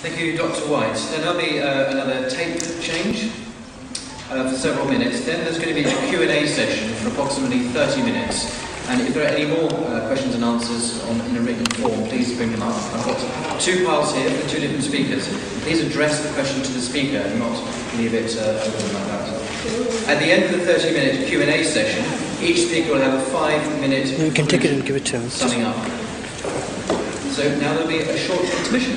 Thank you, Dr. White. Then there'll be uh, another tape change uh, for several minutes. Then there's going to be a Q&A session for approximately 30 minutes. And if there are any more uh, questions and answers on, in a written form, please bring them up. I've got two piles here for two different speakers. Please address the question to the speaker and not leave it uh, open like that. At the end of the 30-minute Q&A session, each speaker will have a five-minute You can take it and give it to him. summing up. So now there'll be a short intermission.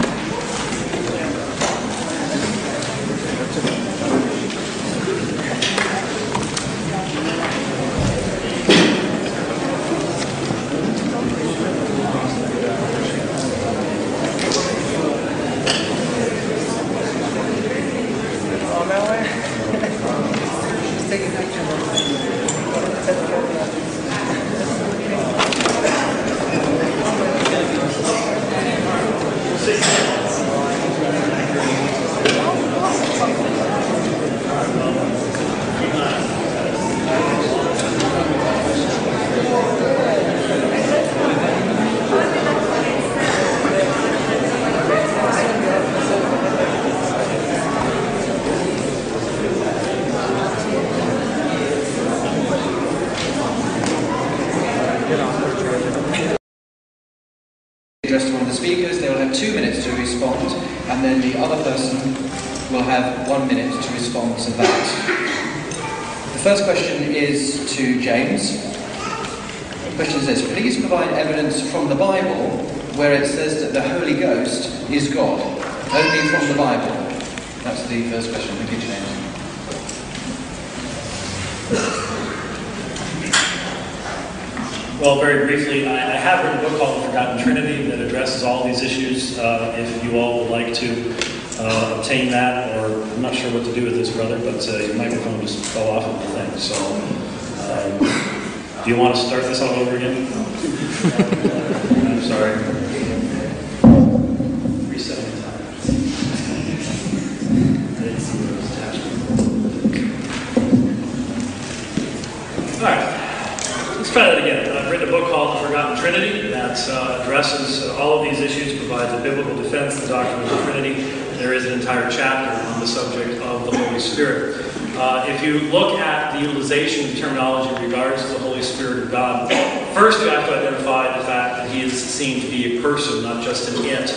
Addressed to one of the speakers. They will have two minutes to respond, and then the other person will have one minute to respond to that. The first question is to James. The question is this Please provide evidence from the Bible where it says that the Holy Ghost is God. Only from the Bible. That's the first question. Thank you, James. Well, very briefly, I, I have written a book called The Forgotten Trinity that addresses all these issues. Uh, if you all would like to uh, obtain that, or I'm not sure what to do with this, brother, but uh, your microphone just fell off of the thing. So, um, do you want to start this all over again? I'm sorry. Resetting time. Let's try that again. I've written a book called The Forgotten Trinity that uh, addresses uh, all of these issues, provides a biblical defense of the doctrine of the Trinity. There is an entire chapter on the subject of the Holy Spirit. Uh, if you look at the utilization of terminology in regards to the Holy Spirit of God, first you have to identify the fact that He is seen to be a person, not just an it.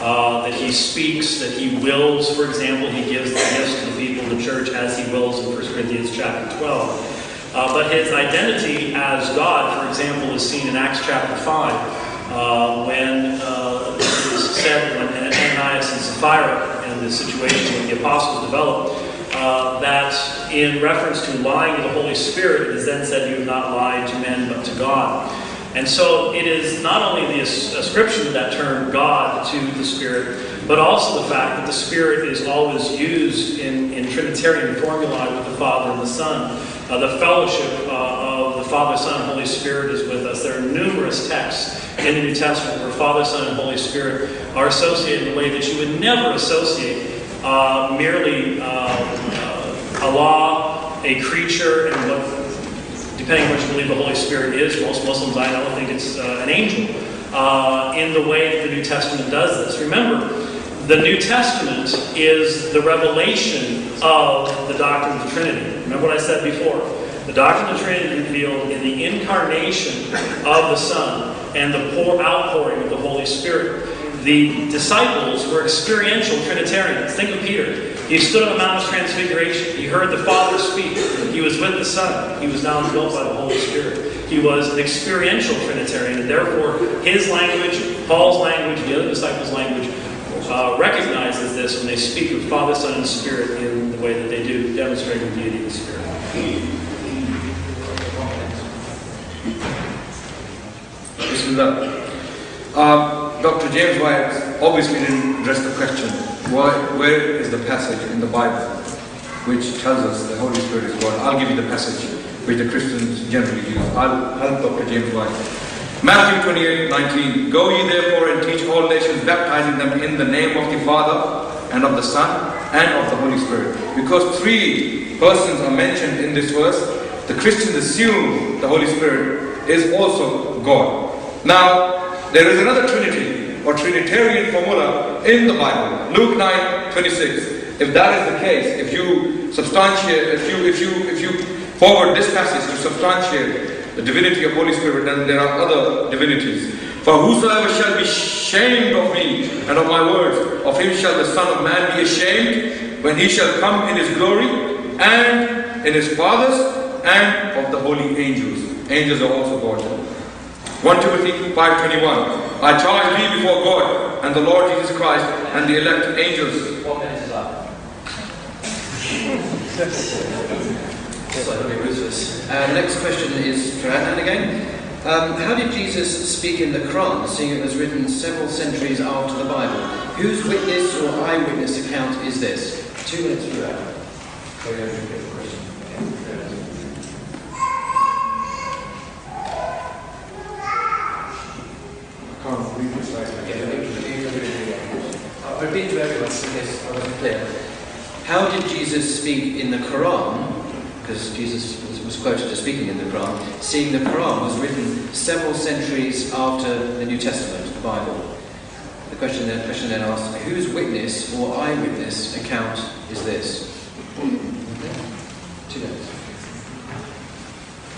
Uh, that He speaks, that He wills. For example, He gives the gifts to the people of the church as He wills in 1 Corinthians chapter 12. Uh, but his identity as God, for example, is seen in Acts chapter 5, uh, when uh, it is said when Ananias and Sapphira and the situation when the apostles developed, uh, that in reference to lying to the Holy Spirit, it is then said, You have not lied to men but to God. And so it is not only the ascription of that term God to the Spirit, but also the fact that the Spirit is always used in, in Trinitarian formula with the Father and the Son. Uh, the fellowship uh, of the Father, Son, and Holy Spirit is with us. There are numerous texts in the New Testament where Father, Son, and Holy Spirit are associated in a way that you would never associate uh, merely a law, a creature, and what, depending on what you believe the Holy Spirit is, most Muslims I know think it's an angel, in the way that the New Testament does this. Remember, the New Testament is the revelation of the doctrine of the Trinity. Remember what I said before? The doctrine of the Trinity revealed in the incarnation of the Son and the pour outpouring of the Holy Spirit. The disciples were experiential Trinitarians. Think of Peter. He stood on the Mount of Transfiguration. He heard the Father speak. He was with the Son. He was now indwelt by the Holy Spirit. He was an experiential Trinitarian, and therefore his language, Paul's language, the other disciples' language, uh, recognizes this when they speak of Father, Son, and Spirit in the way that they do, demonstrating the deity of the Spirit. Bismillah. Um, Dr. James White obviously didn't address the question why, where is the passage in the Bible which tells us the Holy Spirit is God? I'll give you the passage which the Christians generally use. I'll help Dr. James White. Matthew 28 19. Go ye therefore and teach all nations, baptizing them in the name of the Father and of the Son and of the Holy Spirit. Because three persons are mentioned in this verse, the Christians assume the Holy Spirit is also God. Now, there is another Trinity or Trinitarian formula in the Bible. Luke 9 26. If that is the case, if you substantiate, if you if you if you forward this passage to substantiate the divinity of Holy Spirit, and there are other divinities. For whosoever shall be shamed of me and of my words, of him shall the Son of Man be ashamed when he shall come in his glory and in his Father's and of the holy angels. Angels are also God. 1 Timothy 5.21 I charge thee before God and the Lord Jesus Christ and the elect angels. One minute is up. So that'll ruthless. Uh, next question is for Adnan again. Um, how did Jesus speak in the Quran, seeing it was written several centuries after the Bible? Whose witness or eyewitness account is this? Two minutes for Adnan. Can't read this I'll repeat to everyone in case I wasn't clear. How did Jesus speak in the Quran? Because Jesus was, was quoted as speaking in the Quran. Seeing the Quran was written several centuries after the New Testament, the Bible. The question then, question then asks, whose witness or eyewitness account is this? Two.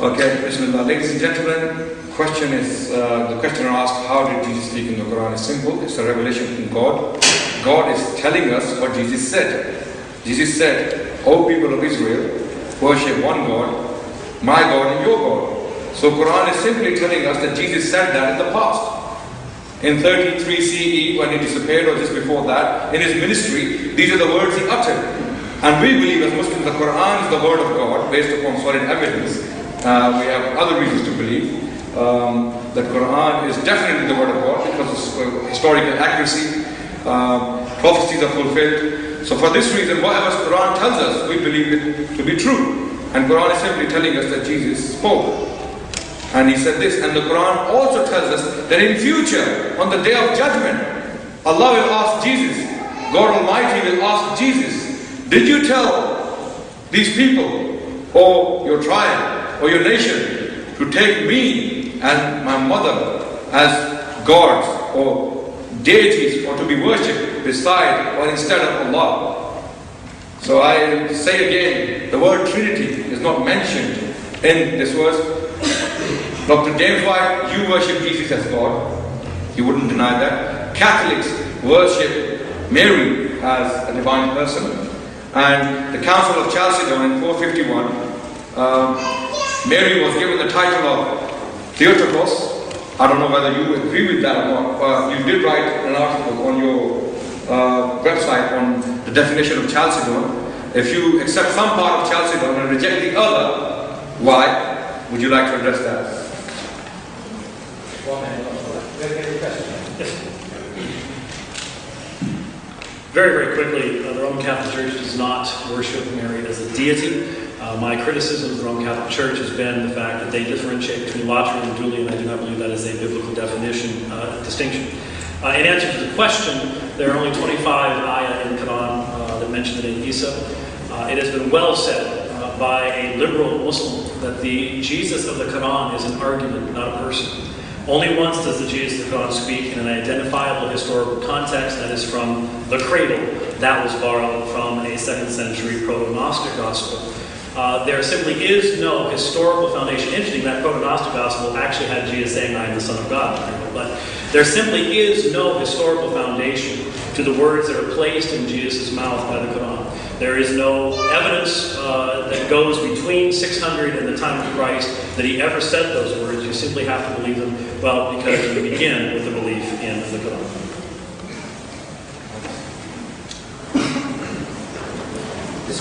Okay, Bismillah. Ladies and gentlemen, question is, uh, the questioner asked, how did Jesus speak in the Quran? It's simple, it's a revelation from God. God is telling us what Jesus said. Jesus said, O people of Israel, worship one God, my God and your God. So Quran is simply telling us that Jesus said that in the past. In 33 CE, when he disappeared, or just before that, in his ministry, these are the words he uttered. And we believe as Muslims the Quran is the word of God based upon solid evidence. Uh, we have other reasons to believe um, that Quran is definitely the word of God because of historical accuracy. Um, prophecies are fulfilled. So for this reason, whatever the Quran tells us, we believe it to be true. And Quran is simply telling us that Jesus spoke. And he said this, and the Quran also tells us that in future, on the day of judgment, Allah will ask Jesus, God Almighty will ask Jesus, did you tell these people, or your tribe, or your nation, to take me and my mother as gods, or deities, or to be worshipped beside or instead of Allah? So I say again, the word Trinity is not mentioned in this verse. Dr. James White, you worship Jesus as God. You wouldn't deny that. Catholics worship Mary as a divine person. And the Council of Chalcedon in 451, um, Mary was given the title of Theotokos. I don't know whether you agree with that or not, but you did write an article on your uh, website on the definition of Chalcedon. If you accept some part of Chalcedon and reject the other, why? Would you like to address that? One minute. Very, very quickly, uh, the Roman Catholic Church does not worship Mary as a deity. Uh, my criticism of the Roman Catholic Church has been the fact that they differentiate between latria and dulia. I do not believe that is a biblical definition, uh, distinction. Uh, in answer to the question, there are only 25 ayah in the Quran uh, that mention the name Isa. Uh, it has been well said uh, by a liberal Muslim that the Jesus of the Quran is an argument, not a person. Only once does the Jesus of the Quran speak in an identifiable historical context, that is from the cradle. That was borrowed from a second century proto-Gnostic gospel. Uh, there simply is no historical foundation. Interesting, that proto-Gnostic gospel actually had Jesus saying, I am the Son of God. But there simply is no historical foundation to the words that are placed in Jesus' mouth by the Quran. There is no evidence uh, that goes between 600 and the time of Christ that he ever said those words. You simply have to believe them, well, because you begin with the belief in the Quran.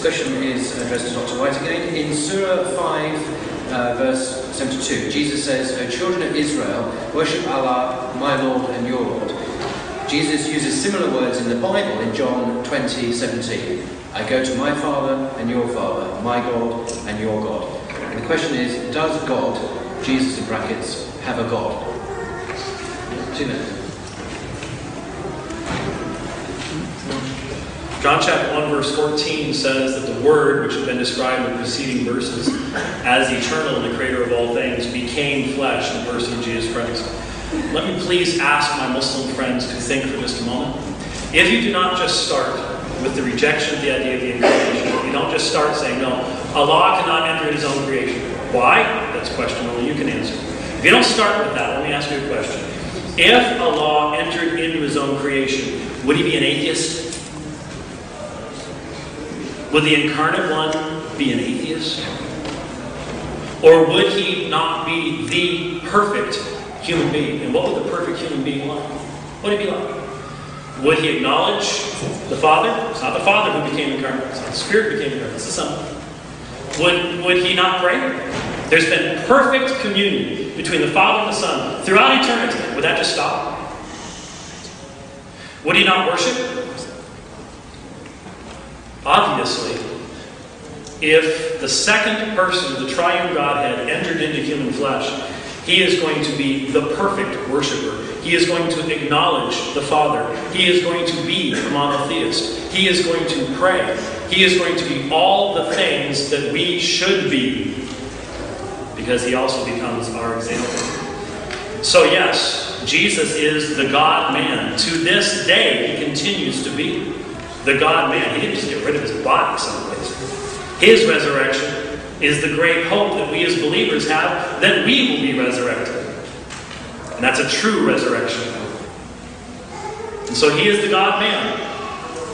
This question is addressed to Dr. White again. In Surah 5, uh, verse 72, Jesus says, O children of Israel, worship Allah, my Lord and your Lord. Jesus uses similar words in the Bible in John 20, 17. I go to my Father and your Father, my God and your God. And the question is, does God, Jesus in brackets, have a God? Two minutes. John chapter 1, verse 14 says that the Word, which has been described in the preceding verses as eternal and the creator of all things, became flesh in the person of Jesus Christ. let me please ask my Muslim friends to think for just a moment. If you do not just start with the rejection of the idea of the incarnation, if you don't just start saying, no, Allah cannot enter his own creation. Why? That's a question only you can answer. If you don't start with that, let me ask you a question. If Allah entered into his own creation, would he be an atheist? Would the incarnate one be an atheist? Or would he not be the perfect human being? And what would the perfect human being like? What would he be like? Would he acknowledge the Father? It's not the Father who became incarnate. It's not the Spirit who became incarnate. It's the Son. Would, would he not pray? There's been perfect communion between the Father and the Son throughout eternity. Would that just stop? Would he not worship? Obviously, if the second person of the triune Godhead entered into human flesh, he is going to be the perfect worshiper. He is going to acknowledge the Father. He is going to be a monotheist. He is going to pray. He is going to be all the things that we should be because he also becomes our example. So, yes, Jesus is the God man. To this day, he continues to be the God man. He didn't just get rid of his body someplace. His resurrection is the great hope that we as believers have that we will be resurrected. And that's a true resurrection. And so he is the God man.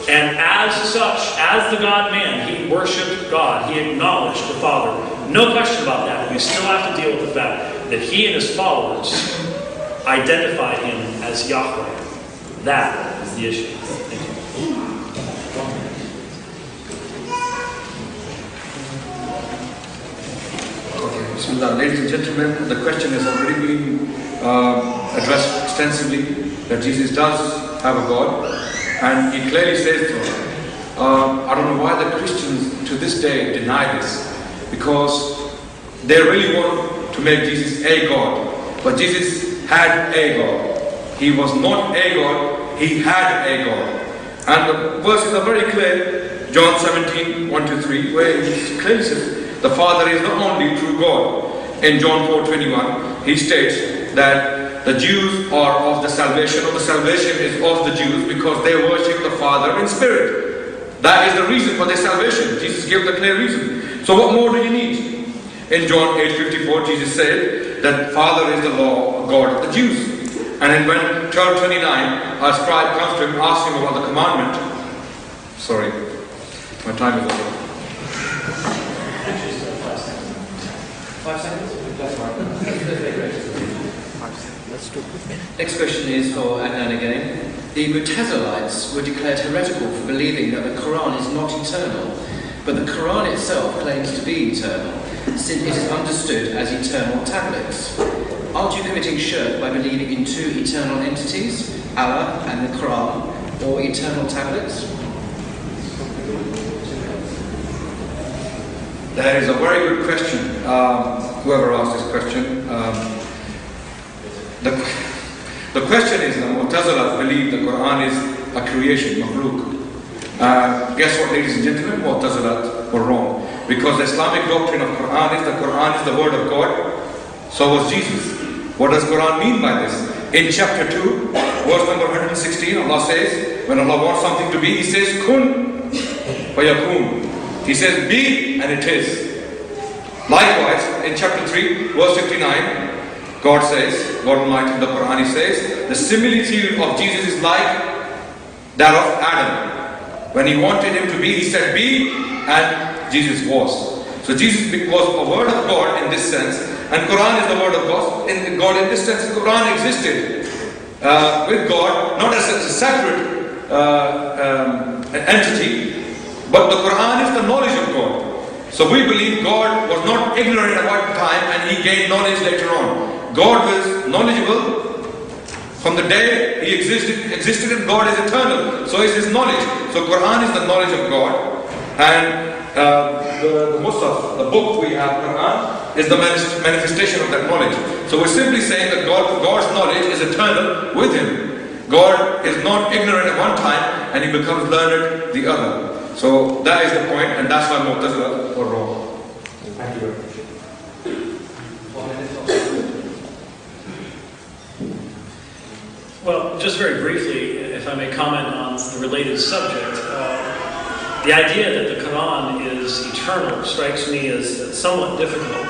And as such, as the God man, he worshiped God. He acknowledged the Father. No question about that. We still have to deal with the fact that he and his followers identified him as Yahweh. That is the issue. Bismillah. Ladies and gentlemen, the question has already been uh, addressed extensively that Jesus does have a God, and he clearly says so. Uh, I don't know why the Christians to this day deny this, because they really want to make Jesus a God. But Jesus had a God. He was not a God, he had a God. And the verses are very clear. John 17, 1 to 3, where he clearly says, the Father is the only true God. In John 4:21, he states that the Jews are of the salvation, or the salvation is of the Jews because they worship the Father in spirit. That is the reason for their salvation. Jesus gave the clear reason. So what more do you need? In John 8:54, Jesus said that Father is the law God of the Jews. And then when 12:29, a scribe comes to him, asks him about the commandment. Sorry, my time is over. Five seconds? Next question is for Adnan again. The Mutazilites were declared heretical for believing that the Quran is not eternal, but the Quran itself claims to be eternal, since it is understood as eternal tablets. Aren't you committing shirk by believing in two eternal entities, Allah and the Quran, or eternal tablets? That is a very good question. Um, whoever asked this question. Um, the, the question is, the Mu'tazila believe the Quran is a creation, makhluk. Uh, guess what, ladies and gentlemen? Mu'tazila were wrong. Because the Islamic doctrine of Quran is the Quran is the word of God. So was Jesus. What does Quran mean by this? In chapter 2, verse number 116, Allah says, when Allah wants something to be, He says, Kun yakun. He says, be, and it is. Likewise, in chapter 3, verse 59, God says, God Almighty in the Quran, He says, the similitude of Jesus is like that of Adam. When He wanted him to be, He said, be, and Jesus was. So Jesus was a word of God in this sense, and Quran is the word of God. In God in this sense, Quran existed uh, with God, not as a separate uh, um, entity, but the Quran is the knowledge of God. So we believe God was not ignorant at one time and he gained knowledge later on. God was knowledgeable from the day he existed, existed and God is eternal. So is his knowledge. So Quran is the knowledge of God. And uh, the, the Mushaf, the book we have, Quran, is the manifestation of that knowledge. So we're simply saying that God, God's knowledge is eternal with him. God is not ignorant at one time and he becomes learned the other. So that is the point, and that's why Mu'tazila were wrong. Thank you very much. Well, just very briefly, if I may comment on the related subject, uh, the idea that the Quran is eternal strikes me as somewhat difficult.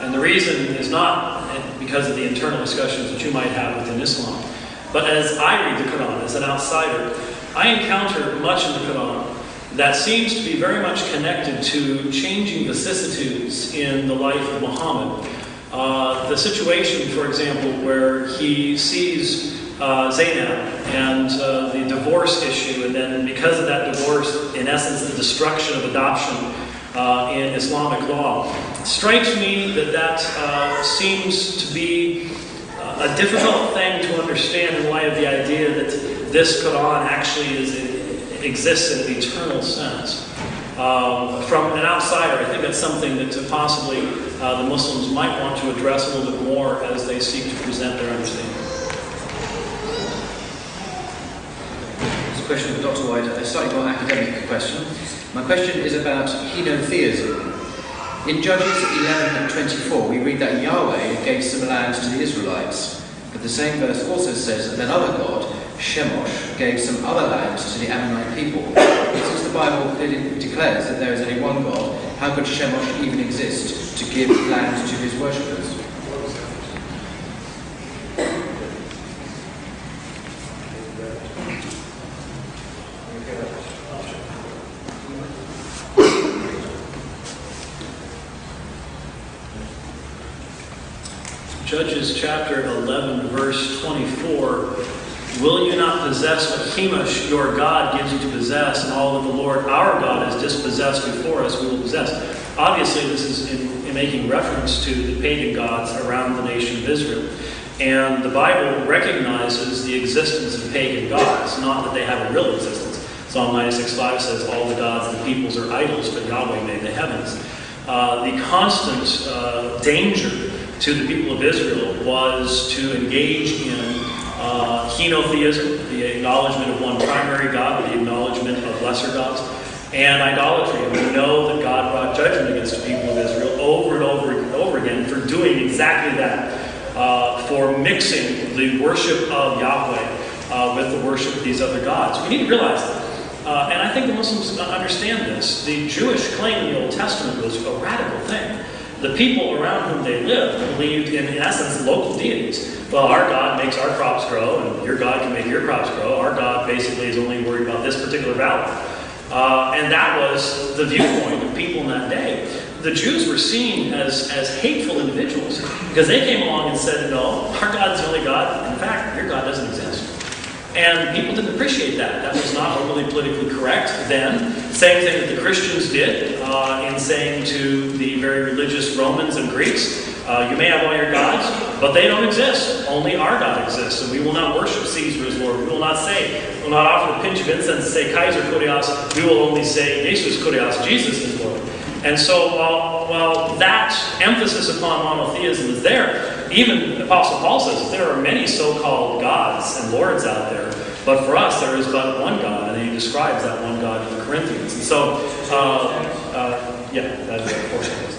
And the reason is not because of the internal discussions that you might have within Islam, but as I read the Quran as an outsider, I encounter much in the Quran that seems to be very much connected to changing vicissitudes in the life of Muhammad. Uh, the situation, for example, where he sees uh, Zainab and uh, the divorce issue, and then because of that divorce, in essence, the destruction of adoption uh, in Islamic law, strikes me that that uh, seems to be uh, a difficult thing to understand in light of the idea that this Quran actually is exists in an eternal sense. Um, from an outsider, I think that's something that possibly uh, the Muslims might want to address a little bit more as they seek to present their understanding. This question for Dr. White, a slightly more academic question. My question is about henotheism. In Judges 11 and 24, we read that Yahweh gave some land to the Israelites. But the same verse also says that another God Chemosh gave some other lands to the Ammonite people. Since the Bible clearly declares that there is only one God, how could Chemosh even exist to give land to his worshippers? Judges chapter 11, verse 24 Will you not possess what Chemosh, your God, gives you to possess, and all that the Lord our God has dispossessed before us, we will possess? Obviously, this is in, in making reference to the pagan gods around the nation of Israel. And the Bible recognizes the existence of pagan gods, not that they have a real existence. Psalm 96.5 says, All the gods of the peoples are idols, but Yahweh made the heavens. Uh, the constant uh, danger to the people of Israel was to engage in uh, henotheism, the acknowledgement of one primary God, the acknowledgement of lesser gods, and idolatry. We know that God brought judgment against the people of Israel over and over and over again for doing exactly that, uh, for mixing the worship of Yahweh uh, with the worship of these other gods. We need to realize that. Uh, and I think the Muslims understand this. The Jewish claim in the Old Testament was a radical thing. The people around whom they lived believed in, in essence, local deities. Well, our God makes our crops grow, and your God can make your crops grow. Our God basically is only worried about this particular valley. Uh, and that was the viewpoint of people in that day. The Jews were seen as, as hateful individuals because they came along and said, No, our God is the only God. In fact, your God doesn't exist. And people didn't appreciate that. That was not overly politically correct then. Same thing that the Christians did uh, in saying to the very religious Romans and Greeks, uh, you may have all your gods, but they don't exist. Only our God exists, and we will not worship Caesar as Lord. We will not say, we will not offer a pinch of incense and say Kaiser Kurios. We will only say Jesus Kurios, Jesus is Lord. And so while, while that emphasis upon monotheism is there, even Apostle Paul says there are many so-called gods and lords out there, but for us there is but one God, and he describes that one God to the Corinthians. And so, uh, uh, yeah, that's a portion of that.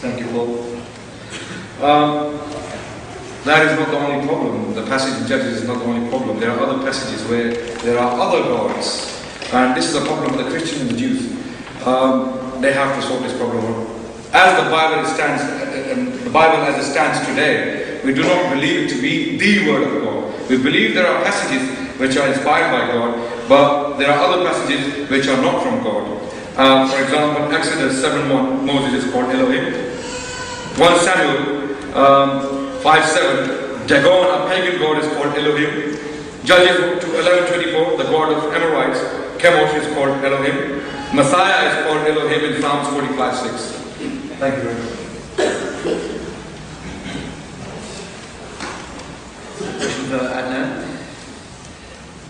Thank you, Paul. Um, that is not the only problem. The passage in Judges is not the only problem. There are other passages where there are other gods. And this is a problem for the Christians and Jews. Um, they have to sort this problem. As the Bible stands, uh, the Bible as it stands today, we do not believe it to be the Word of God. We believe there are passages which are inspired by God, but there are other passages which are not from God. Um, for example, Exodus 7 1, Moses is called Elohim. 1 Samuel um, 5 7, Dagon, a pagan god, is called Elohim. Judges 11 24, the god of Amorites, Chemosh is called Elohim. Messiah is called Elohim in Psalms 45 6. Thank you very much. Adnan.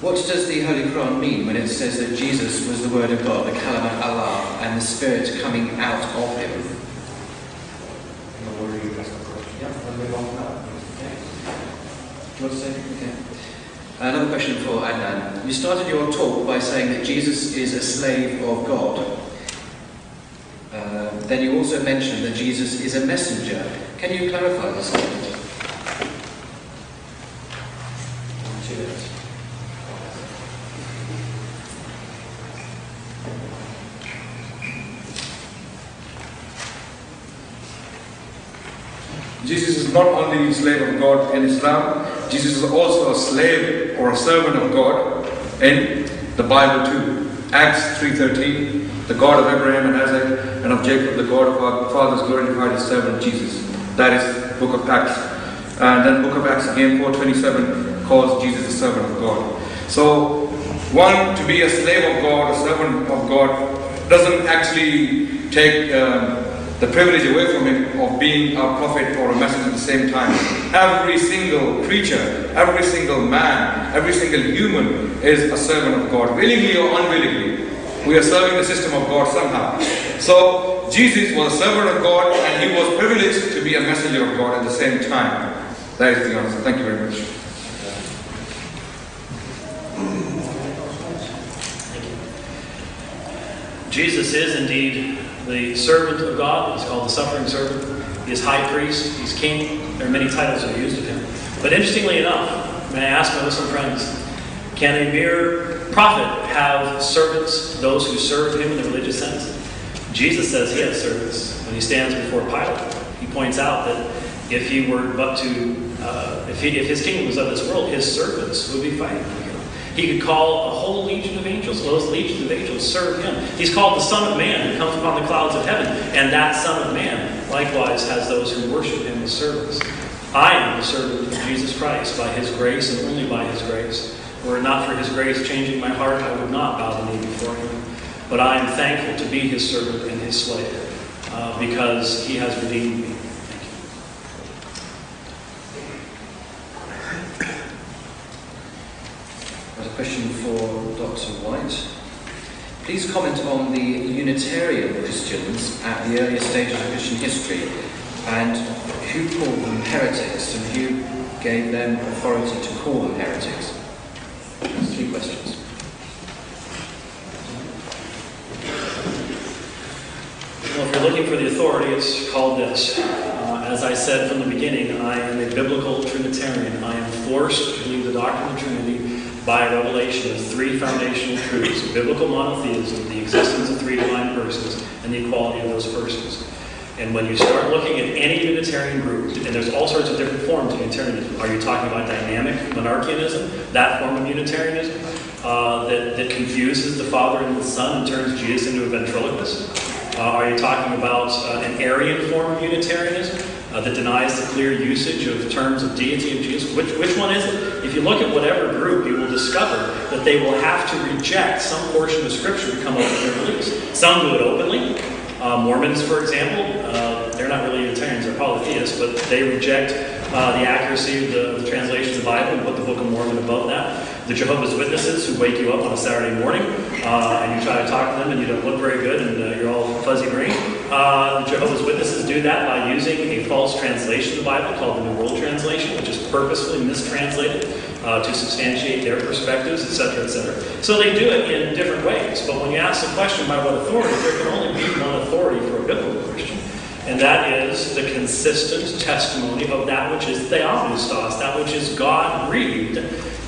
What does the Holy Quran mean when it says that Jesus was the Word of God, the Kalamat Allah, and the Spirit coming out of him? Okay. Another question for Adnan. You started your talk by saying that Jesus is a slave of God. Um, then you also mentioned that Jesus is a messenger. Can you clarify this Jesus is not only a slave of God in Islam, Jesus is also a slave or a servant of God in the Bible too. Acts 3.13, the God of Abraham and Isaac and of Jacob, the God of our fathers glorified his servant Jesus. That is book of Acts. And then book of Acts again 4.27 calls Jesus a servant of God. So one to be a slave of God, a servant of God, doesn't actually take um, the privilege away from him of being a prophet or a messenger at the same time. Every single creature, every single man, every single human is a servant of God, willingly or unwillingly. We are serving the system of God somehow. So Jesus was a servant of God and he was privileged to be a messenger of God at the same time. That is the answer. Thank you very much. Jesus is indeed the servant of God. He's called the suffering servant. He is high priest. He's king. There are many titles that are used of him. But interestingly enough, may I ask my Muslim friends, can a mere prophet have servants, those who serve him in the religious sense? Jesus says he has servants. When he stands before Pilate, he points out that if he were but to, uh, if, he, if his kingdom was of this world, his servants would be fighting. He could call a whole legion of angels. Those legions of angels serve him. He's called the Son of Man who comes upon the clouds of heaven. And that Son of Man likewise has those who worship him as servants. I am the servant of Jesus Christ by his grace and only by his grace. Were it not for his grace changing my heart, I would not bow the knee before him. But I am thankful to be his servant and his slave uh, because he has redeemed me. Question for Dr. White. Please comment on the Unitarian Christians at the earlier stages of Christian history and who called them heretics and who gave them authority to call them heretics. There's three questions. Well, if you're looking for the authority, it's called this. Uh, as I said from the beginning, I am a biblical Trinitarian. I am forced to believe the doctrine of the Trinity by a revelation of three foundational truths biblical monotheism, the existence of three divine persons, and the equality of those persons. And when you start looking at any Unitarian group, and there's all sorts of different forms of Unitarianism. Are you talking about dynamic monarchianism, that form of Unitarianism, uh, that, that confuses the Father and the Son and turns Jesus into a ventriloquist? Uh, are you talking about uh, an Arian form of Unitarianism uh, that denies the clear usage of terms of deity of Jesus? Which, which one is it? If you look at whatever group, you will discover that they will have to reject some portion of Scripture to come up with their beliefs. Some do it openly. Uh, Mormons, for example, uh, they're not really Unitarians, they're polytheists, but they reject uh, the accuracy of the, the translation of the Bible and put the Book of Mormon above that. The Jehovah's Witnesses who wake you up on a Saturday morning uh, and you try to talk to them and you don't look very good and uh, you're all fuzzy brain. Uh, the Jehovah's Witnesses do that by using a false translation of the Bible called the New World Translation, which is purposefully mistranslated uh, to substantiate their perspectives, etc., etc. So they do it in different ways. But when you ask the question by what authority, there can only be one authority for a biblical. And that is the consistent testimony of that which is theopneustos, that which is God breathed,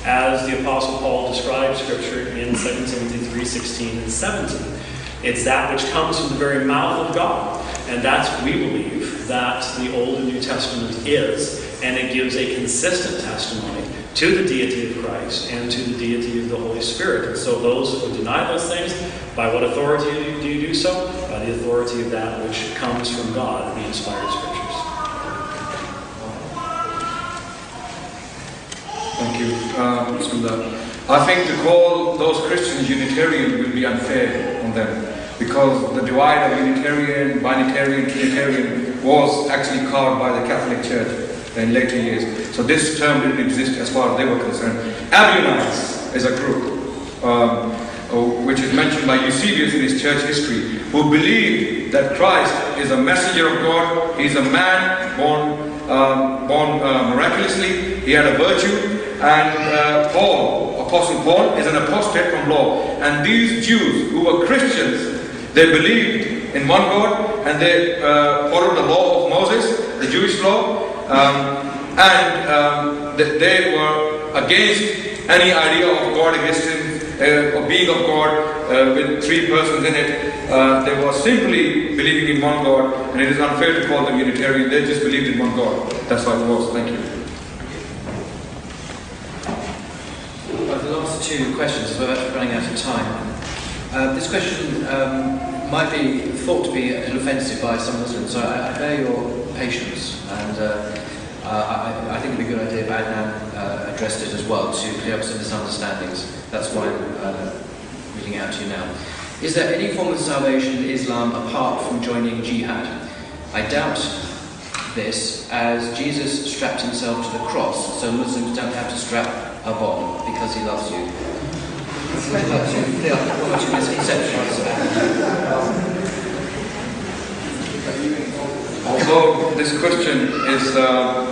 as the Apostle Paul describes Scripture in 2 Timothy 3 16 and 17. It's that which comes from the very mouth of God. And that's, we believe, that the Old and New Testament is. And it gives a consistent testimony to the deity of Christ and to the deity of the Holy Spirit. And so those who deny those things, by what authority do you do so? By the authority of that which comes from God, the inspired Scriptures. Thank you, um, Bismillah. I think to call those Christians Unitarian will be unfair on them because the divide of Unitarian, Binitarian, Trinitarian was actually carved by the Catholic Church in later years. So this term didn't exist as far as they were concerned. Ebionites is a group um, which is mentioned by Eusebius in his church history, who believed that Christ is a messenger of God. He's a man born, um, born uh, miraculously. He had a virtue. And uh, Paul, Apostle Paul, is an apostate from law. And these Jews who were Christians, they believed in one God and they uh, followed the law of Moses, the Jewish law, um, and um, they, were against any idea of God existing, uh, of being of God uh, with three persons in it. Uh, they were simply believing in one God, and it is unfair to call them Unitarian. They just believed in one God. That's how it was. Thank you. Well, the last two questions, we're actually running out of time. Uh, this question um, might be thought to be offensive by some Muslims, so I, I bear your patience, and uh, uh, I, I think it would be a good idea if Adnan uh, addressed it as well to clear up some misunderstandings. That's why I'm uh, reading it out to you now. Is there any form of salvation in Islam apart from joining jihad? I doubt this, as Jesus strapped himself to the cross, so Muslims don't have to strap a bomb because he loves you. Would you clear up one or misconceptions? Although this question is uh,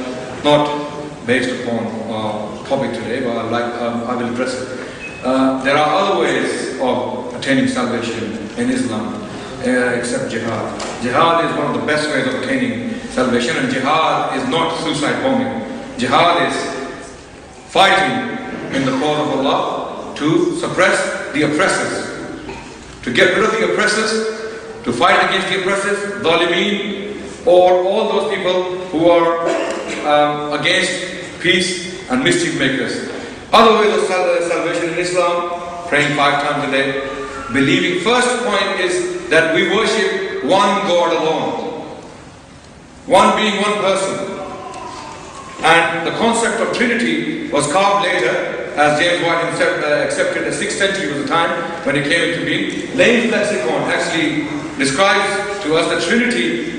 not based upon uh, topic today, but I, like, um, I will address it. Uh, there are other ways of attaining salvation in Islam uh, except jihad. Jihad is one of the best ways of attaining salvation, and jihad is not suicide bombing. Jihad is fighting in the cause of Allah to suppress the oppressors, to get rid of the oppressors, to fight against the oppressors, zalimeen, or all those people who are um, against peace and mischief makers. Other ways of salvation in Islam, praying five times a day, believing. First point is that we worship one God alone, one being, one person. And the concept of Trinity was carved later, as James White himself uh, accepted the 6th century was the time when it came into being. Lane's lexicon actually describes to us the Trinity,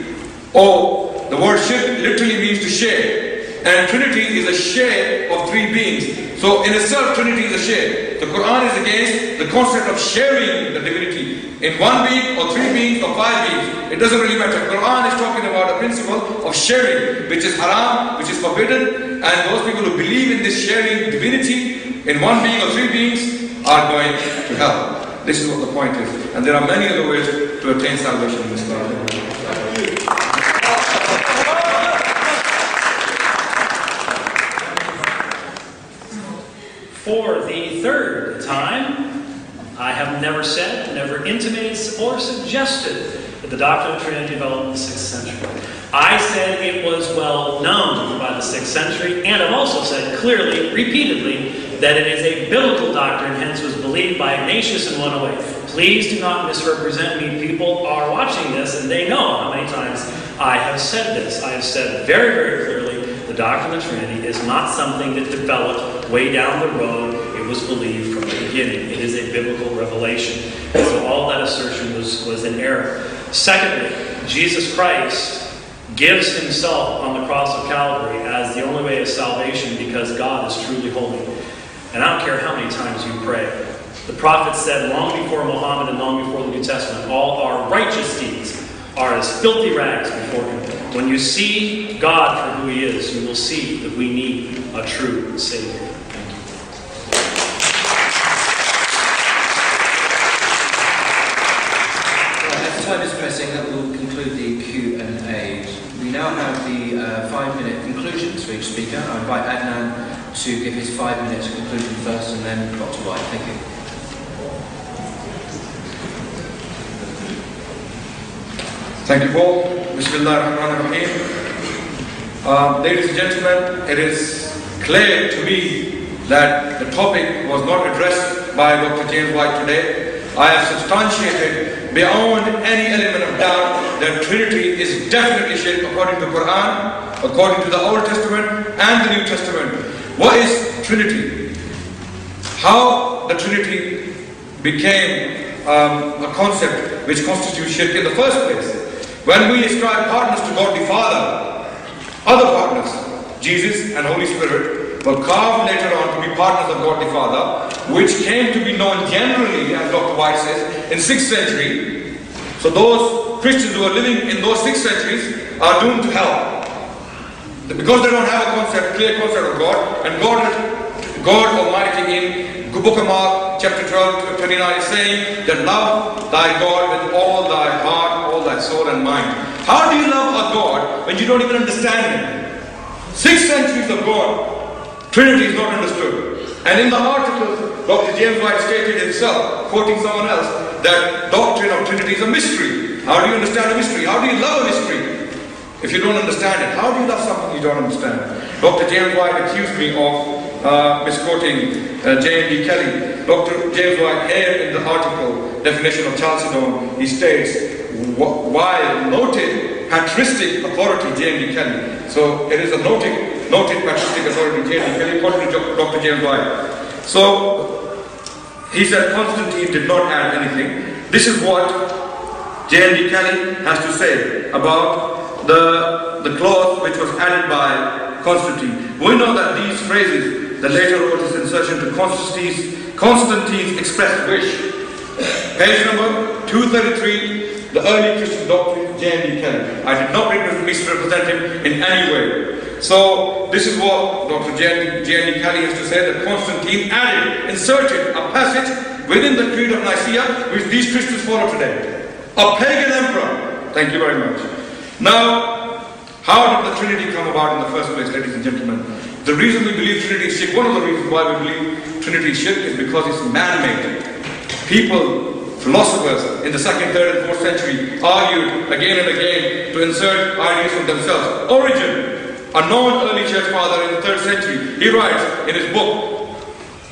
or the word shirk literally means to share. And Trinity is a share of three beings. So in itself, Trinity is a share. The Quran is against the concept of sharing the divinity in one being or three beings or five beings. It doesn't really matter. Quran is talking about a principle of sharing, which is haram, which is forbidden, and those people who believe in this sharing divinity in one being or three beings are going to hell. This is what the point is. And there are many other ways to attain salvation in Islam. For the third time, I have never said, never intimated, or suggested that the doctrine of Trinity developed in the 6th century. I said it was well known by the 6th century, and I've also said clearly, repeatedly, that it is a biblical doctrine, hence was believed by Ignatius in 108. Please do not misrepresent me. People are watching this, and they know how many times I have said this. I have said very, very clearly the doctrine of the Trinity is not something that developed way down the road. It was believed from the beginning. It is a biblical revelation. And so all that assertion was, was an error. Secondly, Jesus Christ gives himself on the cross of Calvary as the only way of salvation because God is truly holy. And I don't care how many times you pray. The prophet said long before Muhammad and long before the New Testament, all our righteous deeds are as filthy rags before him. When you see God for who he is, you will see that we need a true Savior. Thank you. Right, time is pressing, that will conclude the Q&A. We now have the uh, five-minute conclusions for each speaker. I invite Adnan to give his five-minute conclusion first, and then Dr. White. Thank you. Thank you, Paul. Bismillah ar-Rahman ar-Rahim. Uh, ladies and gentlemen, it is clear to me that the topic was not addressed by Dr. James White today. I have substantiated beyond any element of doubt that Trinity is definitely shirk according to the Quran, according to the Old Testament and the New Testament. What is Trinity? How the Trinity became um, a concept which constitutes shirk in the first place. When we ascribe partners to God the Father, other partners, Jesus and Holy Spirit, were carved later on to be partners of God the Father, which came to be known generally, as Dr. White says, in 6th century. So those Christians who are living in those six centuries are doomed to hell. Because they don't have a concept, clear concept of God, and God, God Almighty in Book of Mark, chapter 12, 29 is saying that love thy God with all thy heart, all heart, soul, and mind. How do you love a God when you don't even understand Him? Six centuries of God, Trinity is not understood. And in the article, Dr. James White stated himself, quoting someone else, that doctrine of Trinity is a mystery. How do you understand a mystery? How do you love a mystery? If you don't understand it, how do you love something you don't understand? Dr. James White accused me of uh, misquoting uh. Kelly. Dr. James White, here in the article, definition of Chalcedon, he states, while noted patristic authority, J.N.D. Kelly. So it is a noted, noted patristic authority, J.N.D. Kelly, according to Dr. James White. So he said Constantine did not add anything. This is what J.N.D. Kelly has to say about the, the clause which was added by Constantine. We know that these phrases, the later wrote his insertion to Constantine's, Constantine's expressed wish. Page number 233, the early Christian doctrine, J.N.D. Kelly. I did not misrepresent him in any way. So this is what Dr. J.N.D. Kelly has to say that Constantine added, inserted a passage within the Creed of Nicaea which these Christians follow today. A pagan emperor. Thank you very much now, how did the Trinity come about in the first place, ladies and gentlemen? The reason we believe Trinity is one of the reasons why we believe Trinity is is because it's man-made. People, philosophers in the second, third, and fourth century argued again and again to insert ideas from themselves. Origen, a known early church father in the third century, he writes in his book,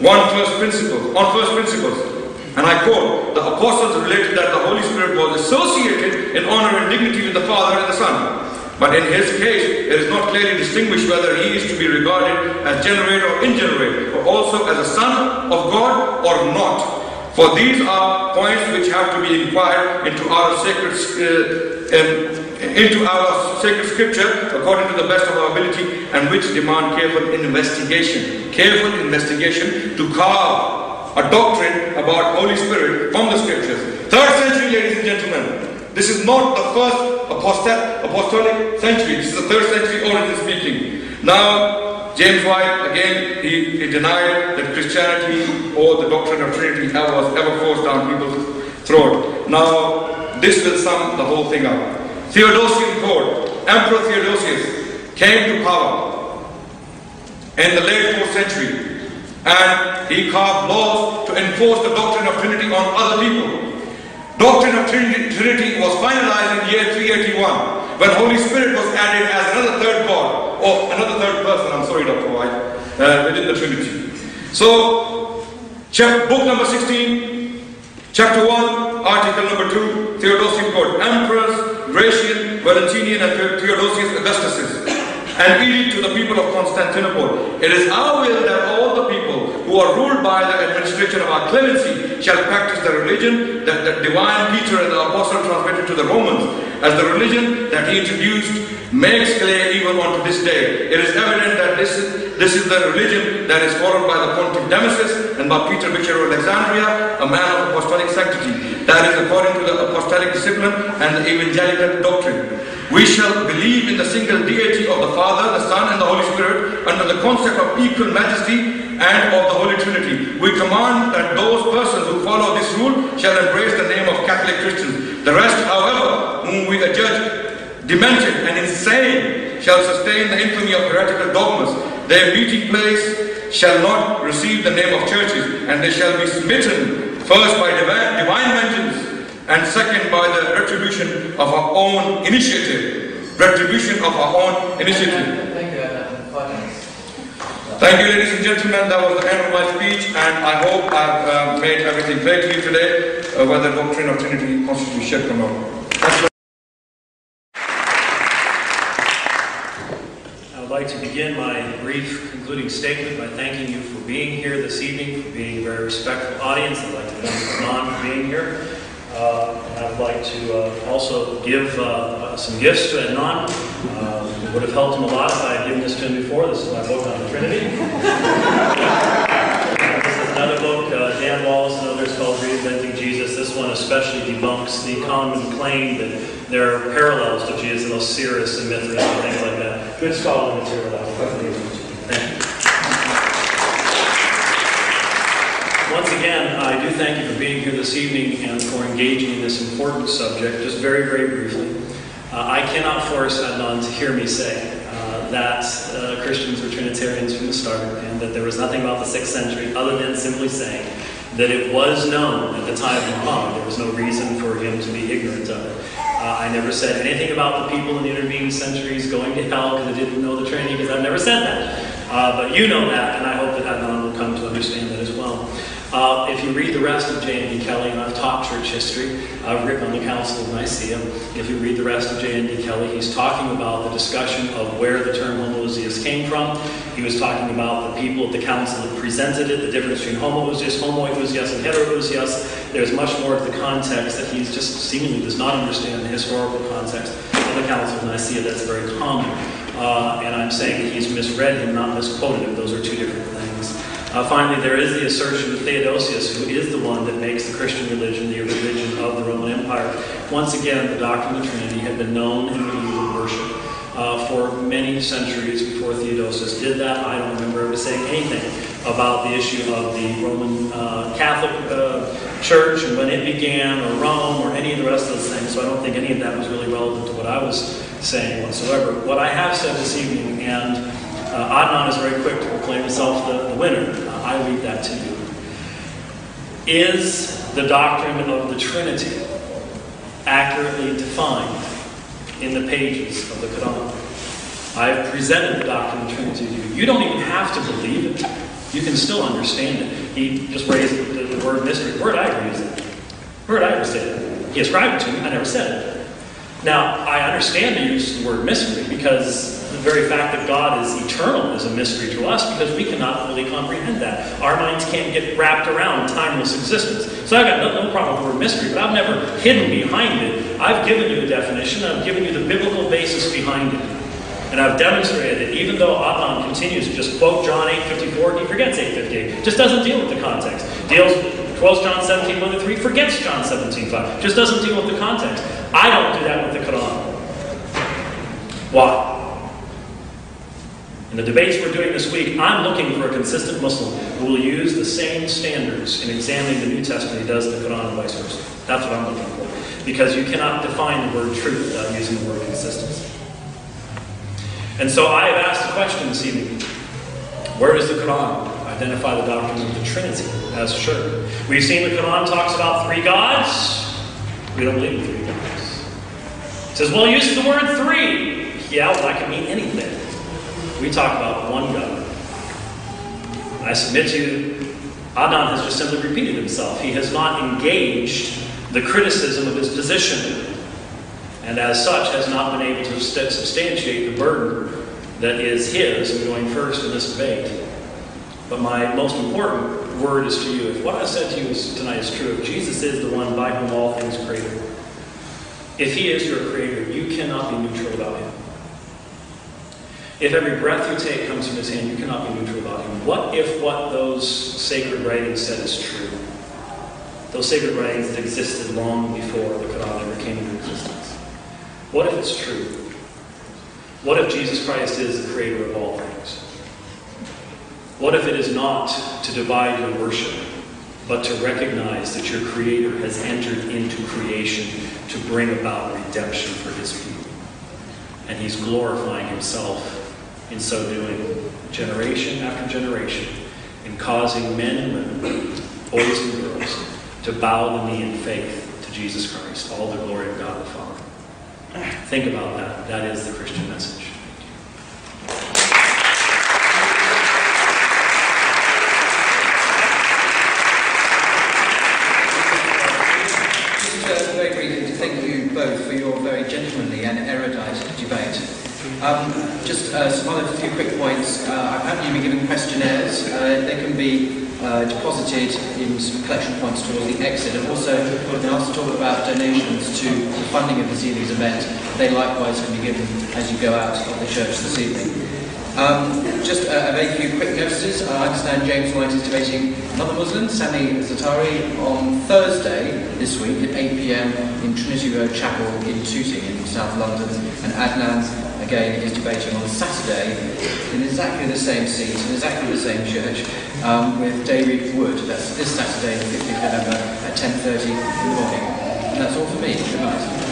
One First Principles, on First Principles, and I quote, the apostles related that the Holy Spirit was associated in honor and dignity with the Father and the Son. But in his case, it is not clearly distinguished whether he is to be regarded as generator or ingenerator, or also as a son of God or not. For these are points which have to be inquired into our sacred uh, um, into our sacred scripture according to the best of our ability and which demand careful investigation. Careful investigation to carve a doctrine about Holy Spirit from the scriptures. Third century, ladies and gentlemen. This is not the first apostolic century. This is the third century Origen speaking. Now, James White, again, he, he, denied that Christianity or the doctrine of Trinity ever was ever forced down people's throat. Now, this will sum the whole thing up. Theodosian Code, Emperor Theodosius came to power in the late 4th century and he carved laws to enforce the doctrine of Trinity on other people. Doctrine of Trinity was finalized in year 381 when Holy Spirit was added as another third God or another third person. I'm sorry, Dr. White, uh, within the Trinity. So, chapter book number 16, chapter 1, article number 2, Theodosian Code, Emperors, Gratian, Valentinian, and Theodosius Augustus and edict to the people of Constantinople. It is our will that all the people who are ruled by the administration of our clemency shall practice the religion that the divine Peter and the apostle transmitted to the Romans, as the religion that he introduced makes clear even unto this day. It is evident that this is, this is the religion that is followed by the Pontiff Damasus and by Peter Bishop of Alexandria, a man of apostolic sanctity. That is according to the apostolic discipline and the evangelical doctrine. We shall believe in the single deity of the Father, the Son, and the Holy Spirit under the concept of equal majesty and of the Holy Trinity. We command that those persons who follow this rule shall embrace the name of Catholic Christians. The rest, however, whom we adjudge demented and insane, shall sustain the infamy of heretical dogmas. Their meeting place shall not receive the name of churches, and they shall be smitten first by divine, divine second by the retribution of our own initiative. Retribution of our own initiative. Thank you, Thank you, ladies and gentlemen. That was the end of my speech, and I hope I've uh, made everything clear to you today, uh, whether doctrine of Trinity constitutes shirk or not. I would like to begin my brief concluding statement by thanking you for being here this evening, for being a very respectful audience. I'd like to thank Ron for being here. Uh, I would like to uh, also give uh, some gifts to Adnan. Uh, it would have helped him a lot if I had given this to him before. This is my book on the Trinity. this is another book, uh, Dan Wallace and others called Reinventing Jesus. This one especially debunks the common claim that there are parallels to Jesus in Osiris and Mithras and things like that. Good scholarly material. Once again, I do thank you for being here this evening and for engaging in this important subject. Just very, very briefly, uh, I cannot force Adnan to hear me say uh, that uh, Christians were Trinitarians from the start and that there was nothing about the sixth century other than simply saying that it was known at the time of Muhammad. There was no reason for him to be ignorant of it. Uh, I never said anything about the people in the intervening centuries going to hell because they didn't know the Trinity, because I've never said that. Uh, but you know that, and I hope that Adnan will come to understand that as well. Uh, if you read the rest of J.N.D. Kelly, and I've taught church history, I've written on the Council of Nicaea. If you read the rest of J.N.D. Kelly, he's talking about the discussion of where the term homoousios came from. He was talking about the people at the council that presented it, the difference between homoousios, homoiousios, and heterousios. There's much more to the context that he just seemingly does not understand the historical context of the Council of Nicaea. That's very common. Uh, and I'm saying he's misread him, not misquoted him. Those are two different things. Uh, finally, there is the assertion of Theodosius, who is the one that makes the Christian religion the religion of the Roman Empire. Once again, the doctrine of the Trinity had been known in medieval worship uh, for many centuries before Theodosius did that. I don't remember ever saying anything about the issue of the Roman uh, Catholic uh, Church and when it began, or Rome, or any of the rest of those things. So I don't think any of that was really relevant to what I was saying whatsoever. What I have said this evening, and Adnan is very quick to proclaim himself the, the winner. Uh, I leave that to you. Is the doctrine of the Trinity accurately defined in the pages of the Quran? I have presented the doctrine of the Trinity to you. You don't even have to believe it. You can still understand it. He just raised the, the word mystery. Where did I use it? Where did I ever say it? He ascribed it to me. I never said it. Now, I understand the use of the word mystery because the very fact that God is eternal is a mystery to us because we cannot fully comprehend that. Our minds can't get wrapped around timeless existence. So I've got no, problem with mystery, but I've never hidden behind it. I've given you a definition, I've given you the biblical basis behind it. And I've demonstrated that even though Adnan continues to just quote John 8.54, he forgets 8.58. Just doesn't deal with the context. Deals, quotes John 17, 1 to 3, forgets John 17, 5. Just doesn't deal with the context. I don't do that with the Quran. Why? In the debates we're doing this week, I'm looking for a consistent Muslim who will use the same standards in examining the New Testament he does the Quran and vice versa. That's what I'm looking for. Because you cannot define the word truth without using the word consistency. And so I have asked a question this evening. Where does the Quran identify the doctrine of the Trinity as shirk? We've seen the Quran talks about three gods. We don't believe in three gods. It says, well, use the word three. Yeah, well, that can mean anything. We talk about one God. I submit to you, Adnan has just simply repeated himself. He has not engaged the criticism of his position, and as such has not been able to substantiate the burden that is his in going first in this debate. But my most important word is to you. If what I said to you tonight is true, if Jesus is the one by whom all things created, if he is your creator, you cannot be neutral about him. If every breath you take comes from his hand, you cannot be neutral about him. What if what those sacred writings said is true? Those sacred writings that existed long before the Quran ever came into existence. What if it's true? What if Jesus Christ is the creator of all things? What if it is not to divide your worship, but to recognize that your creator has entered into creation to bring about redemption for his people? And he's glorifying himself in so doing, generation after generation, in causing men and women, boys and girls, to bow the knee in faith to Jesus Christ, all the glory of God the Father. Think about that. That is the Christian message. Thank you both for your very gentlemanly and erudite debate. Um, just uh, some other few quick points. Uh, apparently you've been given questionnaires. Uh, they can be uh, deposited in some collection points towards the exit. And also, we've been asked to talk about donations to the funding of this evening's event. They likewise can be given as you go out of the church this evening. Um, just a, a very few quick notices. I understand James White is debating another Muslim, Sami Zaatari, on Thursday this week at 8 pm in Trinity Road Chapel in Tooting in South London. And Adnan again, is debating on Saturday in exactly the same seat, in exactly the same church, um, with David Wood. That's this Saturday, the 15th of November, at 10.30 in the morning. And that's all for me. Good night.